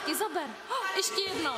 Zpátky, zaber. Oh, ještě jednou.